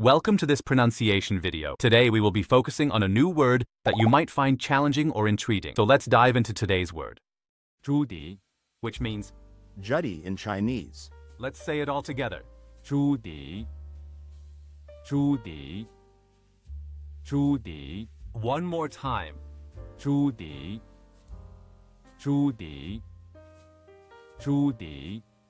Welcome to this pronunciation video. Today we will be focusing on a new word that you might find challenging or intriguing. So let's dive into today's word. Judy, which means Juddy in Chinese. Let's say it all together. Judy, Judy, Judy. One more time. Judy, Judy, Judy.